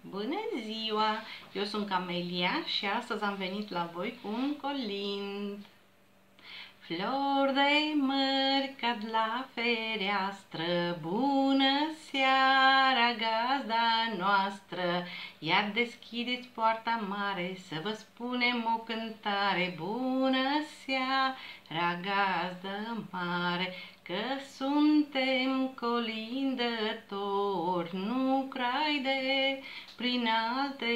Bună ziua! Eu sunt Camelia și astăzi am venit la voi cu un colind. Flori de măr cad la fereastră, Bună seara, gazda noastră! Iar deschideți poarta mare să vă spunem o cântare. Bună seara, gazdă mare! Că suntem colindători, nu craide prin alte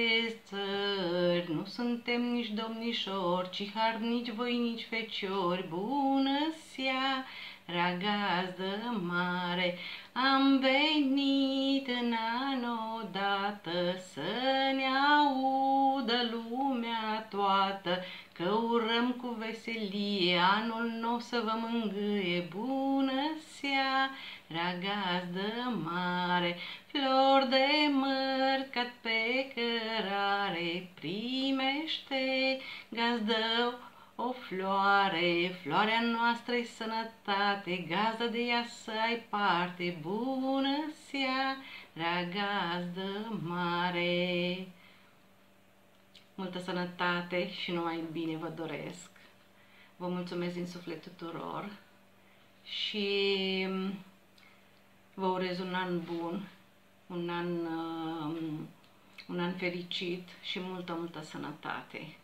țări. Nu suntem nici domnișori, ci harnici voinici feciori. Bună seara, gazdă mare, am venit în an odată să ne audă lumea toată că urăm cu veselie anul nou să vă mângâie. Bună seara, gazdă mare, flor de măr cat pe cărare, primește gazdă o floare, floarea noastră e sănătate, gazda de ea să ai parte, bună seara, gazdă mare multă sănătate și numai bine vă doresc. Vă mulțumesc din suflet tuturor și vă urez un an bun, un an, um, un an fericit și multă, multă sănătate.